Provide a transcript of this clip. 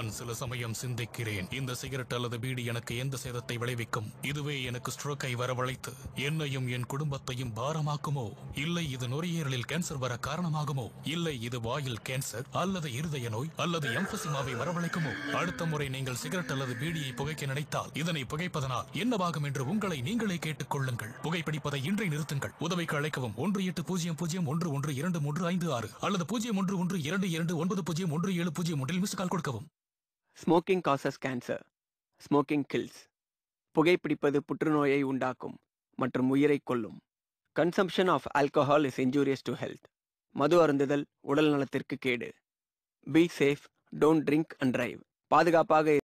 நான் சில சமயம் சிந்திக்கிறேன். இந்த சிகரெட் அல்லது பீடி எனக்கு எந்த சேதத்தை விளைவிக்கும்? இதுவே எனக்கு ஸ்ட்ரோக்கை வரவழைத்து என்னையும் என் குடும்பத்தையும் பாரமாக்குமோ? இல்லை இது நுரையீரலில் கேன்சர் வர காரணமாகுமோ? இல்லை இது வாயில் கேன்சர் அல்லது இருதய நோய் அல்லது எம்பசிமாவை வரவழைக்குமோ? அடுத்த முறை நீங்கள் சிகரெட் அல்லது பீடியை புகைக்க நினைத்தால் இதனை புகைப்பதனால் என்னவாகும் என்று உங்களை நீங்களே கேட்டுக் கொள்ளுங்கள் புகைப்பிடிப்பதை இன்றை நிறுத்துங்கள். உதவிக்கு அழைக்கவும் ஒன்று எட்டு பூஜ்ஜியம் பூஜ்ஜியம் ஒன்று ஒன்று இரண்டு மூன்று ஐந்து ஆறு அல்லது பூஜ்ஜியம் ஒன்று ஒன்று இரண்டு இரண்டு ஒன்பது பூஜ்ஜியம் ஒன்று ஏழு பூஜ்ஜியம் ஒன்றில் மிஸ் கால் கொடுக்கவும். Smoking causes cancer smoking kills புகைப்பிடிப்பது புற்றுநோயை உண்டாக்கும் மற்றும் உயிரை கொல்லும். Consumption of alcohol is injurious to health மது அருந்துதல் உடல் நலத்திற்கு கேடு. Be safe don't drink and drive பாதுகாப்பாக